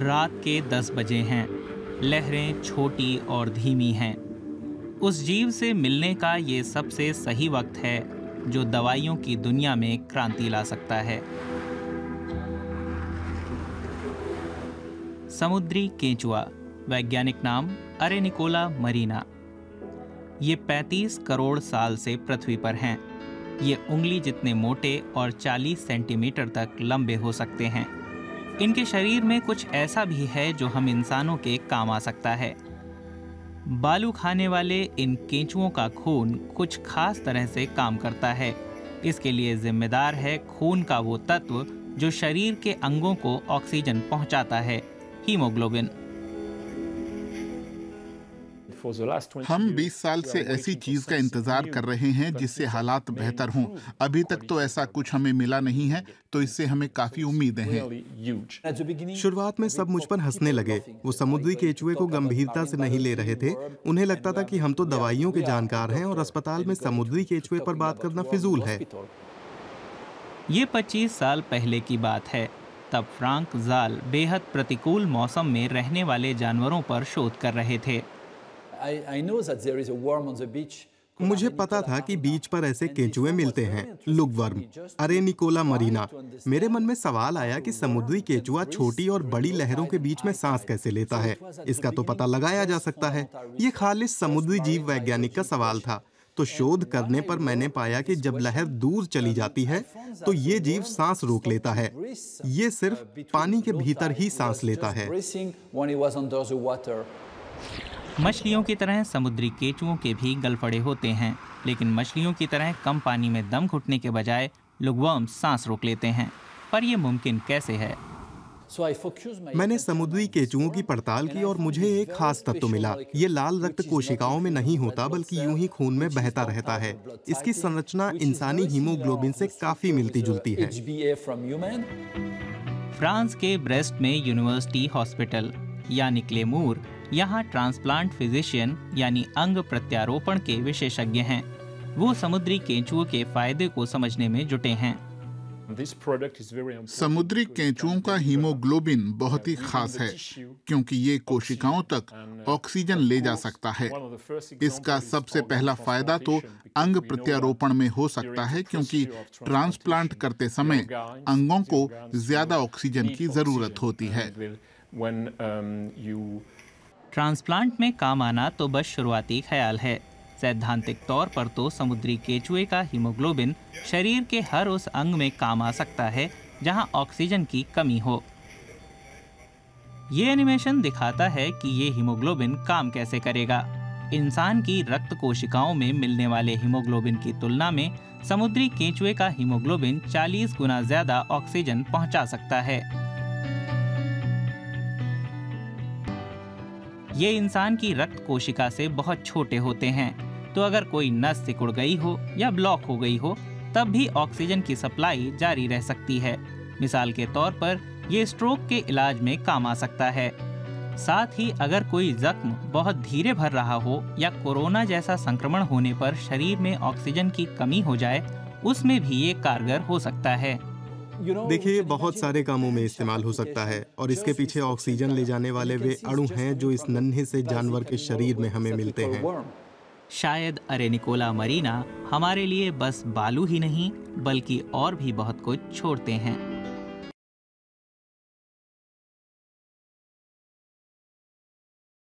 रात के दस बजे हैं। लहरें छोटी और धीमी हैं। उस जीव से मिलने का ये सबसे सही वक्त है, जो दवाइयों की दुनिया में क्रांति ला सकता है। समुद्री केंचुआ, वैज्ञानिक नाम अरेनिकोला मरीना। ये 35 करोड़ साल से पृथ्वी पर हैं। ये उंगली जितने मोटे और 40 सेंटीमीटर तक लंबे हो सकते हैं। इनके शरीर में कुछ ऐसा भी है जो हम इंसानों के काम आ सकता है। बालू खाने वाले इन केंचुओं का खून कुछ खास तरह से काम करता है। इसके लिए जिम्मेदार है खून का वो तत्व जो शरीर के अंगों को ऑक्सीजन पहुंचाता है, हीमोग्लोबिन। हम 20 साल से ऐसी चीज़ का इंतज़ार कर रहे हैं जिससे हालात बेहतर हों। अभी तक तो ऐसा कुछ हमें मिला नहीं है तो इससे हमें काफ़ी उम्मीदें हैं। शुरुआत में सब मुझ पर हंसने लगे। वो समुद्री केचुए को गंभीरता से नहीं ले रहे थे। उन्हें लगता था कि हम तो दवाइयों के जानकार हैं और अस्पताल में समुद्री केचुए पर बात करना फिजूल है। ये 25 साल पहले की बात है। तब फ्रांक जाल बेहद प्रतिकूल मौसम में रहने वाले जानवरों पर शोध कर रहे थे। मुझे पता था कि बीच पर ऐसे केंचुए मिलते हैं लुगवर्म अरे निकोला मरीना। मेरे मन में सवाल आया कि समुद्री केंचुआ छोटी और बड़ी लहरों के बीच में सांस कैसे लेता है? इसका तो पता लगाया जा सकता है। ये खालिश समुद्री जीव वैज्ञानिक का सवाल था। तो शोध करने पर मैंने पाया कि जब लहर दूर चली जाती है तो ये जीव सांस रोक लेता है। ये सिर्फ़ पानी के भीतर ही सांस लेता है। मछलियों की तरह समुद्री केचुओं के भी गलफड़े होते हैं लेकिन मछलियों की तरह कम पानी में दम घुटने के बजाय लुगवर्म सांस रोक लेते हैं। पर यह मुमकिन कैसे है? मैंने समुद्री केचुओं की पड़ताल की और मुझे एक खास तत्व मिला। ये लाल रक्त कोशिकाओं में नहीं होता बल्कि यूँ ही खून में बहता रहता है। इसकी संरचना इंसानी हीमोग्लोबिन से काफ़ी मिलती जुलती है। फ्रांस के ब्रेस्ट में यूनिवर्सिटी हॉस्पिटल यानी क्लेमूर यहाँ ट्रांसप्लांट फिजिशियन यानी अंग प्रत्यारोपण के विशेषज्ञ हैं। वो समुद्री केंचुओं के फ़ायदे को समझने में जुटे हैं। समुद्री केंचुओं का हीमोग्लोबिन बहुत ही खास है क्योंकि ये कोशिकाओं तक ऑक्सीजन ले जा सकता है। इसका सबसे पहला फ़ायदा तो अंग प्रत्यारोपण में हो सकता है क्योंकि ट्रांसप्लांट करते समय अंगों को ज़्यादा ऑक्सीजन की ज़रूरत होती है। ट्रांसप्लांट में काम आना तो बस शुरुआती ख्याल है। सैद्धांतिक तौर पर तो समुद्री केचुए का हीमोग्लोबिन शरीर के हर उस अंग में काम आ सकता है, जहाँ ऑक्सीजन की कमी हो। ये एनिमेशन दिखाता है कि ये हीमोग्लोबिन काम कैसे करेगा। इंसान की रक्त कोशिकाओं में मिलने वाले हीमोग्लोबिन की तुलना में समुद्री केंचुए का हीमोग्लोबिन 40 गुना ज़्यादा ऑक्सीजन पहुँचा सकता है। ये इंसान की रक्त कोशिका से बहुत छोटे होते हैं। तो अगर कोई नस सिकुड़ गई हो या ब्लॉक हो गई हो, तब भी ऑक्सीजन की सप्लाई जारी रह सकती है। मिसाल के तौर पर, ये स्ट्रोक के इलाज में काम आ सकता है। साथ ही, अगर कोई जख्म बहुत धीरे भर रहा हो या कोरोना जैसा संक्रमण होने पर शरीर में ऑक्सीजन की कमी हो जाए, उसमें भी ये कारगर हो सकता है। देखिए बहुत सारे कामों में इस्तेमाल हो सकता है और इसके पीछे ऑक्सीजन ले जाने वाले वे अणु हैं जो इस नन्हे से जानवर के शरीर में हमें मिलते हैं। शायद अरेनिकोला मरीना हमारे लिए बस बालू ही नहीं बल्कि और भी बहुत कुछ छोड़ते हैं।